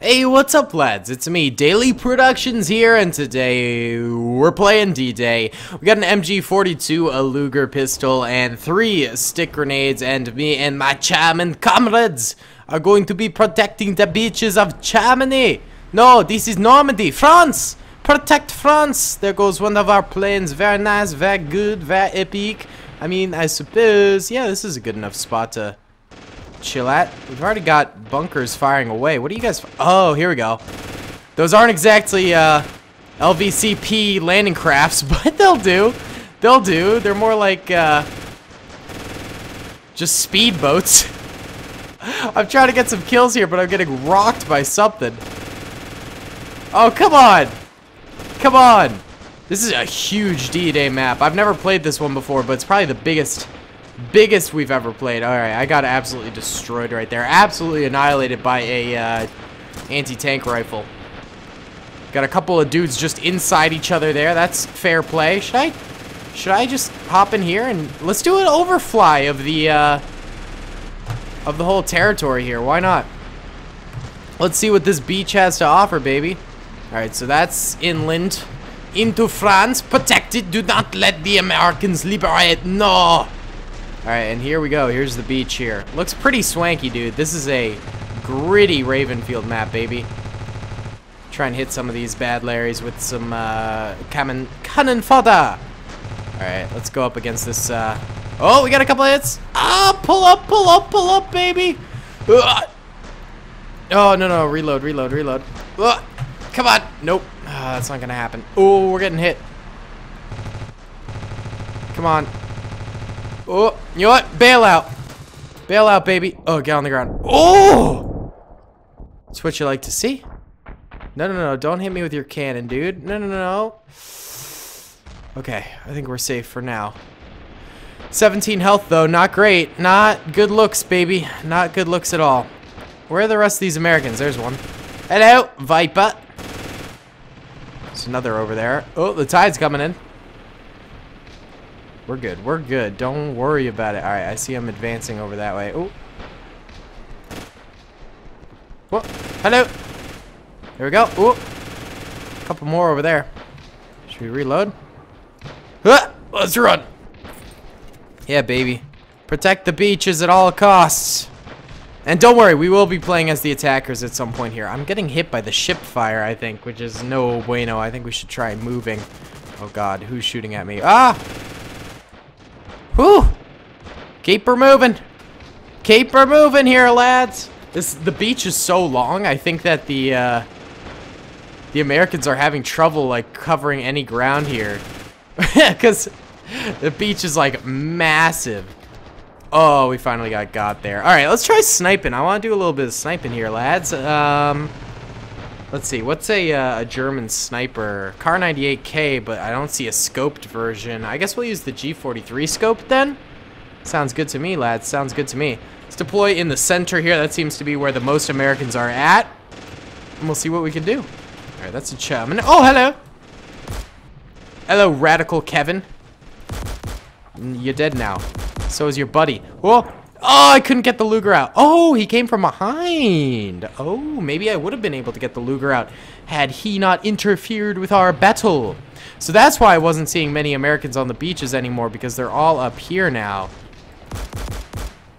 Hey, what's up, lads? It's me, Daley Productions here, and today we're playing D-Day. We got an MG42, a Luger pistol, and three stick grenades, and me and my charming comrades are going to be protecting the beaches of Germany. No, this is Normandy, France! Protect France! There goes one of our planes. Very nice, very good, very epic. I mean, I suppose, yeah, this is a good enough spot to chill at. We've already got bunkers firing away. What are you guys... Oh, here we go. Those aren't exactly uh, LVCP landing crafts, but they'll do. They'll do. They're more like uh, just speedboats. I'm trying to get some kills here, but I'm getting rocked by something. Oh, come on. Come on. This is a huge D-Day map. I've never played this one before, but it's probably the biggest biggest we've ever played. All right, I got absolutely destroyed right there. Absolutely annihilated by a uh, anti-tank rifle. Got a couple of dudes just inside each other there. That's fair play. Should I, should I just hop in here and let's do an overfly of the, uh, of the whole territory here. Why not? Let's see what this beach has to offer, baby. All right, so that's inland into France. Protect it. Do not let the Americans liberate. No. Alright, and here we go. Here's the beach here. Looks pretty swanky, dude. This is a gritty Ravenfield map, baby. Try and hit some of these bad Larrys with some uh, cannon, cannon fodder. Alright, let's go up against this. Uh... Oh, we got a couple hits. Ah, pull up, pull up, pull up, baby. Ugh. Oh, no, no. Reload, reload, reload. Ugh. Come on. Nope. Uh, that's not going to happen. Oh, we're getting hit. Come on. Oh, you know what? Bail out. Bail out, baby. Oh, get on the ground. Oh! That's what you like to see. No, no, no. Don't hit me with your cannon, dude. No, no, no, no. Okay, I think we're safe for now. 17 health, though. Not great. Not good looks, baby. Not good looks at all. Where are the rest of these Americans? There's one. Hello, Viper. There's another over there. Oh, the tide's coming in. We're good. We're good. Don't worry about it. Alright, I see him advancing over that way. Oh. Whoa. Hello. There we go. Oh. A couple more over there. Should we reload? Let's run. Yeah, baby. Protect the beaches at all costs. And don't worry, we will be playing as the attackers at some point here. I'm getting hit by the ship fire, I think, which is no bueno. I think we should try moving. Oh god, who's shooting at me? Ah! Whew! Keep her moving. Keep her moving here, lads. This the beach is so long. I think that the uh, the Americans are having trouble like covering any ground here, because the beach is like massive. Oh, we finally got got there. All right, let's try sniping. I want to do a little bit of sniping here, lads. Um, let's see. What's a, uh, a German sniper? Kar 98K, but I don't see a scoped version. I guess we'll use the G43 scope then. Sounds good to me, lads. Sounds good to me. Let's deploy in the center here. That seems to be where the most Americans are at. And we'll see what we can do. All right, that's a chum. Oh, hello. Hello, Radical Kevin. You're dead now. So is your buddy. Whoa. Oh, I couldn't get the Luger out. Oh, he came from behind. Oh, maybe I would have been able to get the Luger out had he not interfered with our battle. So that's why I wasn't seeing many Americans on the beaches anymore because they're all up here now.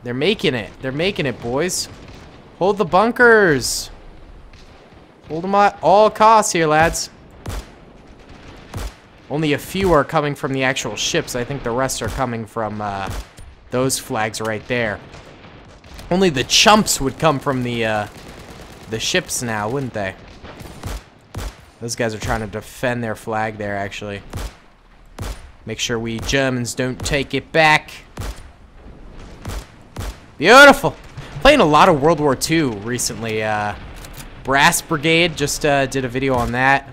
They're making it. They're making it, boys. Hold the bunkers. Hold them at all costs here, lads. Only a few are coming from the actual ships. I think the rest are coming from uh, those flags right there. Only the chumps would come from the uh, the ships now, wouldn't they? Those guys are trying to defend their flag there, actually. Make sure we Germans don't take it back. Beautiful. Playing a lot of World War II recently. Uh, Brass Brigade just uh, did a video on that.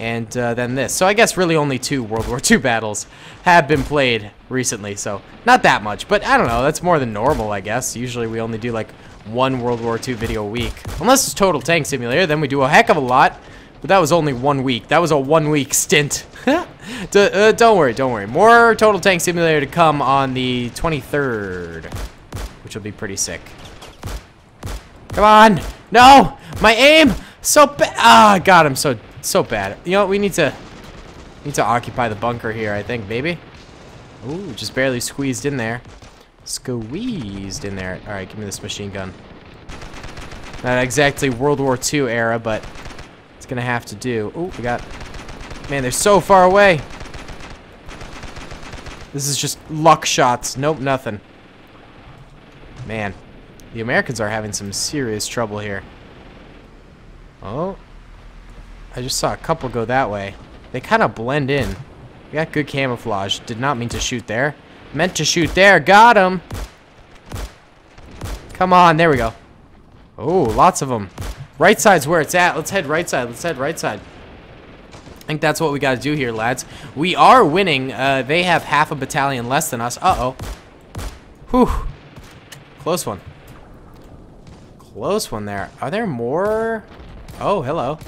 And uh, then this. So I guess really only two World War II battles have been played recently. So not that much. But I don't know. That's more than normal, I guess. Usually we only do like one World War II video a week. Unless it's Total Tank Simulator. Then we do a heck of a lot. But that was only one week. That was a one-week stint. Uh, don't worry, don't worry. More Total Tank Simulator to come on the 23rd which will be pretty sick. Come on! No! My aim! So bad! Ah, got him so, so bad. You know what, we need to, need to occupy the bunker here, I think, baby. Ooh, just barely squeezed in there. Squeezed in there. Alright, give me this machine gun. Not exactly World War II era, but it's gonna have to do. Oh, we got... Man, they're so far away. This is just luck shots. Nope, nothing. Man, the Americans are having some serious trouble here. Oh. I just saw a couple go that way. They kind of blend in. We got good camouflage. Did not mean to shoot there. Meant to shoot there. Got him. Come on. There we go. Oh, lots of them. Right side's where it's at. Let's head right side. Let's head right side. I think that's what we got to do here, lads. We are winning. Uh, they have half a battalion less than us. Uh-oh. Whew. Close one. Close one there. Are there more? Oh, hello.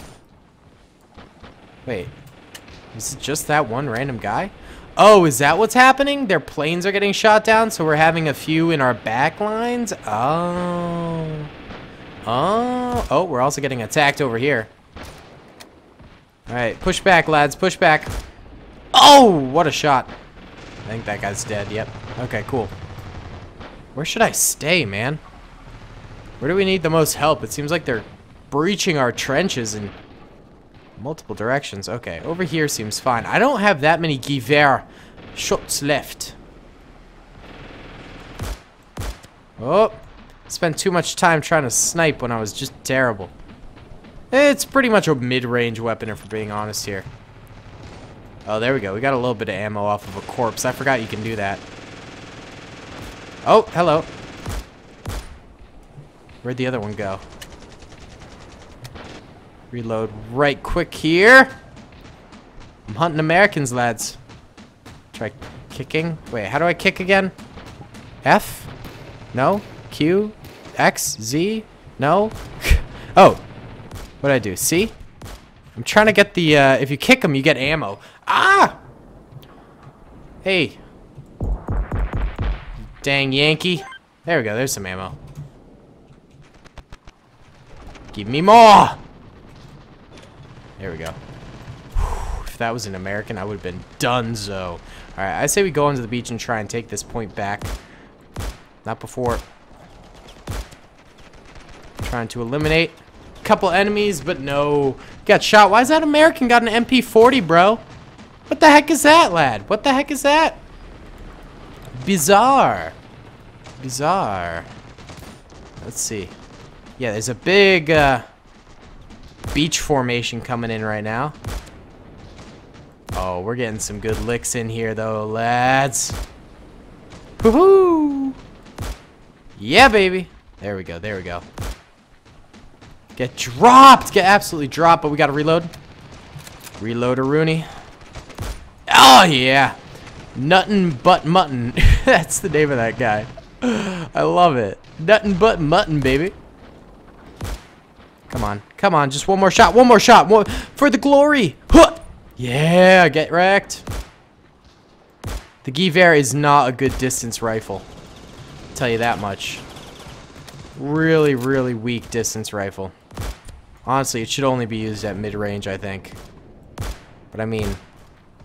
Wait. Is it just that one random guy? Oh, is that what's happening? Their planes are getting shot down, so we're having a few in our back lines? Oh. Oh. Oh, we're also getting attacked over here. Alright, push back, lads. Push back. Oh, what a shot. I think that guy's dead. Yep. Okay, cool. Where should I stay, man? Where do we need the most help? It seems like they're breaching our trenches in multiple directions. Okay, over here seems fine. I don't have that many Gewehr shots left. Oh, spent too much time trying to snipe when I was just terrible. It's pretty much a mid-range weapon if we're being honest here. Oh, there we go. We got a little bit of ammo off of a corpse. I forgot you can do that. Oh, hello. Where'd the other one go? Reload right quick here. I'm hunting Americans, lads. Try kicking. Wait, how do I kick again? F? No? Q? X? Z? No? oh, what did I do? C? I'm trying to get the, uh, if you kick them, you get ammo. Ah! Hey. Dang Yankee. There we go, there's some ammo. Give me more! There we go. If that was an American, I would have been donezo. Alright, I say we go onto the beach and try and take this point back. Not before. Trying to eliminate a couple enemies, but no. Got shot. Why is that American got an MP40, bro? What the heck is that, lad? What the heck is that? Bizarre. Bizarre. Let's see. Yeah, there's a big uh, beach formation coming in right now. Oh, we're getting some good licks in here, though, lads. Woohoo! Yeah, baby. There we go. There we go. Get dropped! Get absolutely dropped, but we gotta reload. Reload a Rooney. Oh, yeah. Nuttin' But Mutton. That's the name of that guy. I love it. Nuttin' But Mutton, baby. Come on. Come on. Just one more shot. One more shot. One for the glory. Huh! Yeah, get wrecked. The Gewehr is not a good distance rifle. I'll tell you that much. Really, really weak distance rifle. Honestly, it should only be used at mid-range, I think. But I mean,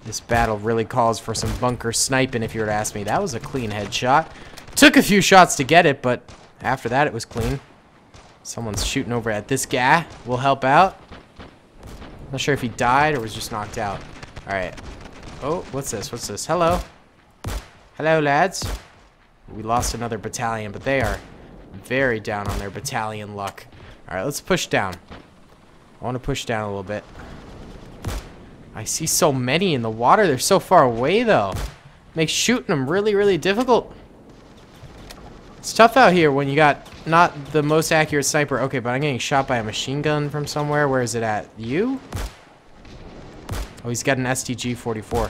this battle really calls for some bunker sniping, if you were to ask me. That was a clean headshot. Took a few shots to get it, but after that, it was clean. Someone's shooting over at this guy. We'll help out. Not sure if he died or was just knocked out. Alright. Oh, what's this? What's this? Hello. Hello, lads. We lost another battalion, but they are very down on their battalion luck. Alright, let's push down. I want to push down a little bit. I see so many in the water. They're so far away, though. Makes shooting them really, really difficult. It's tough out here when you got not the most accurate sniper. Okay, but I'm getting shot by a machine gun from somewhere. Where is it at? You? Oh, he's got an STG-44.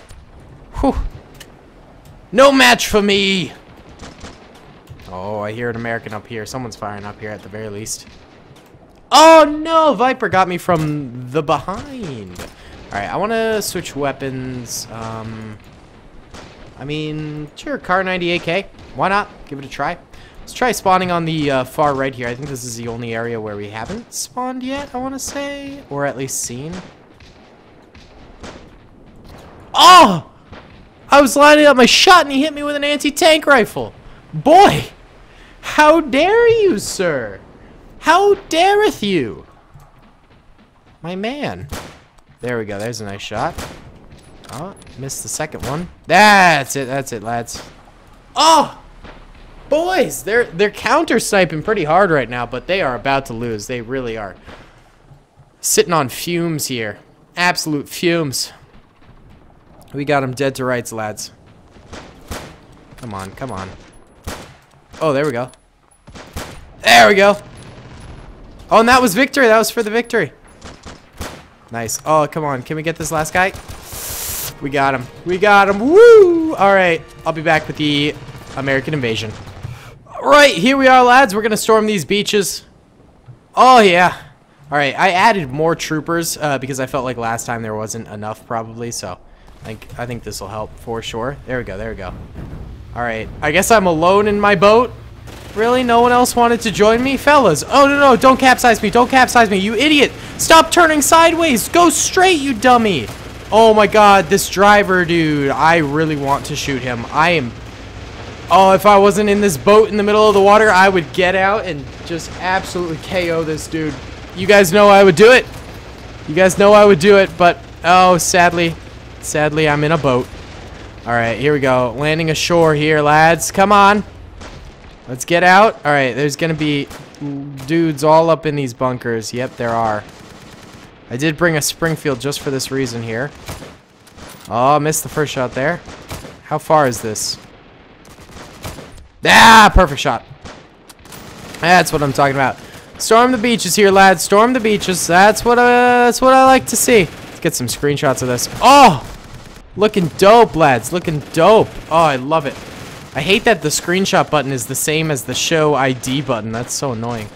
Whew. No match for me! Oh, I hear an American up here. Someone's firing up here at the very least. Oh no, Viper got me from the behind. All right, I want to switch weapons. Um, I mean, sure, Kar 98K. Why not? Give it a try. Let's try spawning on the uh, far right here. I think this is the only area where we haven't spawned yet, I want to say. Or at least seen. Oh! I was lining up my shot and he hit me with an anti-tank rifle. Boy! How dare you, sir? How dareth you? My man. There we go. There's a nice shot. Oh, missed the second one. That's it. That's it, lads. Oh! Boys, they're they're counter sniping pretty hard right now, but they are about to lose. They really are. Sitting on fumes here. Absolute fumes. We got them dead to rights, lads. Come on, come on. Oh, there we go. There we go. Oh, and that was victory. That was for the victory. Nice. Oh, come on. Can we get this last guy? We got him. We got him. Woo! All right. I'll be back with the American invasion. Right. Here we are, lads. We're going to storm these beaches. Oh, yeah. All right. I added more troopers uh, because I felt like last time there wasn't enough probably. So I think, I think this will help for sure. There we go. There we go. All right. I guess I'm alone in my boat. Really? No one else wanted to join me? Fellas. Oh, no, no. Don't capsize me. Don't capsize me. You idiot. Stop turning sideways. Go straight, you dummy. Oh, my God. This driver, dude. I really want to shoot him. I am... Oh, if I wasn't in this boat in the middle of the water, I would get out and just absolutely KO this dude. You guys know I would do it. You guys know I would do it, but... Oh, sadly. Sadly, I'm in a boat. All right, here we go. Landing ashore here, lads. Come on. Let's get out. All right, there's going to be dudes all up in these bunkers. Yep, there are. I did bring a Springfield just for this reason here. Oh, missed the first shot there. How far is this? Ah, perfect shot. That's what I'm talking about. Storm the beaches here, lads. Storm the beaches. That's what, uh, that's what I like to see. Let's get some screenshots of this. Oh! Looking dope, lads. Looking dope. Oh, I love it. I hate that the screenshot button is the same as the show ID button. That's so annoying.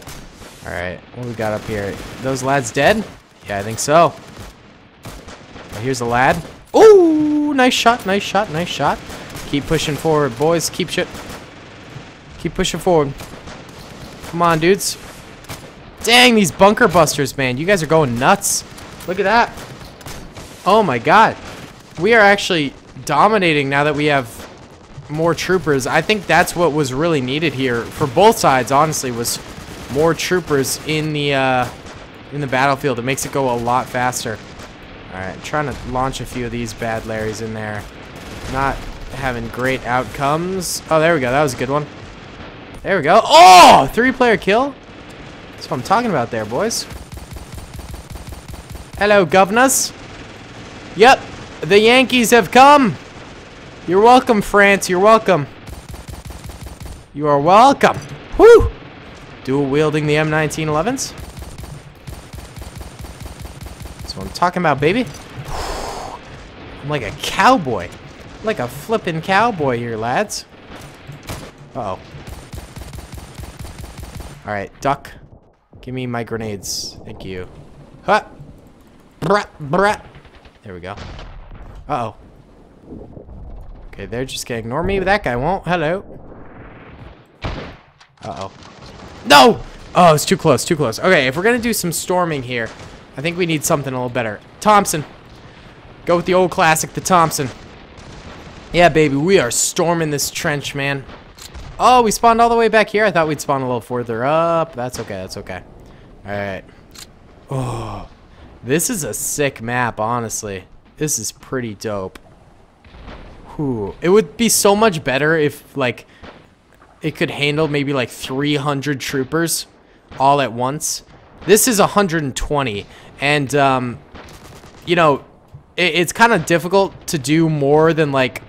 All right, what we got up here? Those lads dead? Yeah, I think so. Oh, here's a lad. Ooh, nice shot, nice shot, nice shot. Keep pushing forward, boys. Keep shit. Keep pushing forward. Come on, dudes. Dang, these bunker busters, man. You guys are going nuts. Look at that. Oh my god. We are actually dominating now that we have more troopers. I think that's what was really needed here for both sides, honestly, was more troopers in the uh, in the battlefield. It makes it go a lot faster. All right, trying to launch a few of these bad Larrys in there. Not having great outcomes. Oh, there we go. That was a good one. There we go. Oh, three-player kill. That's what I'm talking about there, boys. Hello, governors. Yep, the Yankees have come. You're welcome, France. You're welcome. You are welcome. Whoo! Dual wielding the M1911s. That's what I'm talking about, baby. I'm like a cowboy. I'm like a flippin' cowboy here, lads. Uh oh Alright, duck. Give me my grenades. Thank you. Huh! Brat, brat. There we go. Uh oh Okay, they're just gonna ignore me, but that guy won't. Hello. Uh-oh. No! Oh, it's too close, too close. Okay, if we're gonna do some storming here, I think we need something a little better. Thompson. Go with the old classic, the Thompson. Yeah, baby, we are storming this trench, man. Oh, we spawned all the way back here. I thought we'd spawn a little further up. That's okay, that's okay. Alright. Oh, this is a sick map, honestly. This is pretty dope. Ooh, it would be so much better if, like, it could handle maybe, like, 300 troopers all at once. This is 120, and, um, you know, it, it's kind of difficult to do more than, like,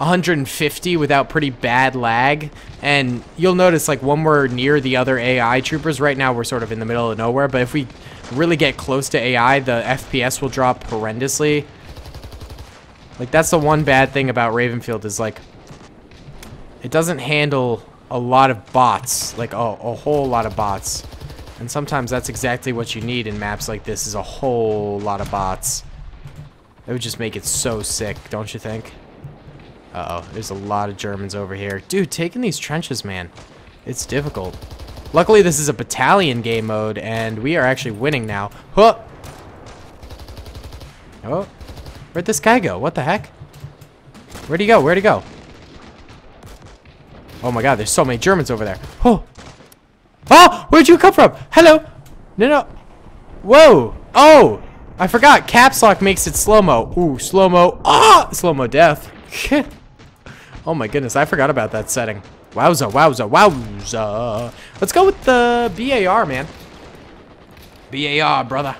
150 without pretty bad lag. And you'll notice, like, when we're near the other AI troopers, right now we're sort of in the middle of nowhere, but if we really get close to AI, the FPS will drop horrendously. Like, that's the one bad thing about Ravenfield is, like, it doesn't handle a lot of bots. Like, oh, a whole lot of bots. And sometimes that's exactly what you need in maps like this is a whole lot of bots. It would just make it so sick, don't you think? Uh-oh, there's a lot of Germans over here. Dude, taking these trenches, man. It's difficult. Luckily, this is a battalion game mode, and we are actually winning now. Huh! Oh, where'd this guy go? What the heck? Where'd he go? Where'd he go? Oh my god, there's so many Germans over there. Oh! Oh! Where'd you come from? Hello! No, no. Whoa! Oh! I forgot. Caps lock makes it slow-mo. Ooh, slow-mo. Ah! Slow-mo death. oh my goodness, I forgot about that setting. Wowza, wowza, wowza. Let's go with the BAR, man. BAR, brother.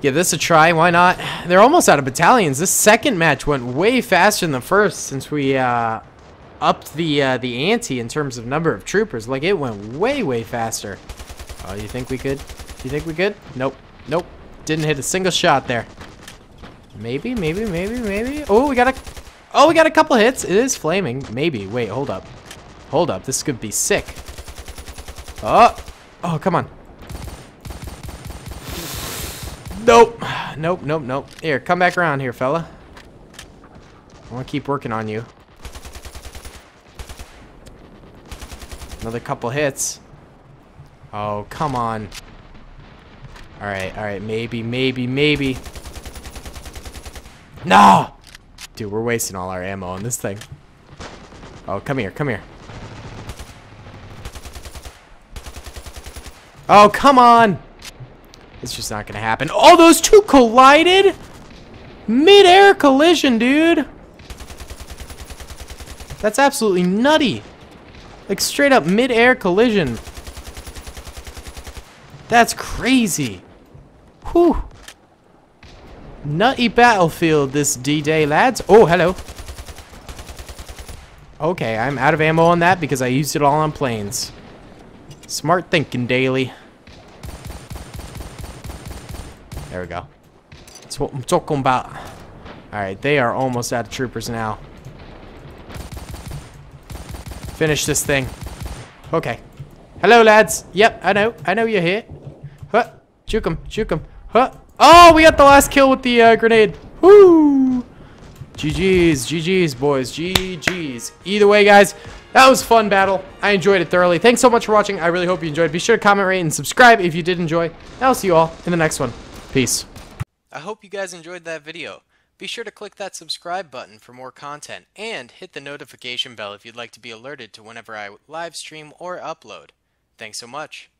Give this a try, why not? They're almost out of battalions. This second match went way faster than the first since we uh, upped the uh, the ante in terms of number of troopers. Like, it went way, way faster. Oh, you think we could? Do you think we could? Nope. Nope. Didn't hit a single shot there. Maybe, maybe, maybe, maybe. Oh, we got a... Oh, we got a couple hits. It is flaming. Maybe. Wait, hold up. Hold up. This could be sick. Oh. Oh, come on. Nope. Nope, nope, nope. Here, come back around here, fella. I want to keep working on you. Another couple hits. Oh, come on. Alright, alright. Maybe, maybe, maybe. No! Dude, we're wasting all our ammo on this thing. Oh, come here, come here. Oh, come on! It's just not gonna happen. Oh, those two collided? Mid-air collision, dude! That's absolutely nutty. Like, straight up mid-air collision. That's crazy. Whew. Nutty battlefield this D-Day, lads. Oh, hello. Okay, I'm out of ammo on that because I used it all on planes. Smart thinking, Daley. There we go. That's what I'm talking about. Alright, they are almost out of troopers now. Finish this thing. Okay. Hello, lads. Yep, I know. I know you're here. Huh. Juke him. Juke him. Huh. Oh, we got the last kill with the uh, grenade. Woo! GG's. GG's, boys. GG's. Either way, guys, that was fun battle. I enjoyed it thoroughly. Thanks so much for watching. I really hope you enjoyed. Be sure to comment, rate, and subscribe if you did enjoy. And I'll see you all in the next one. Peace. I hope you guys enjoyed that video. Be sure to click that subscribe button for more content and hit the notification bell if you'd like to be alerted to whenever I live stream or upload. Thanks so much.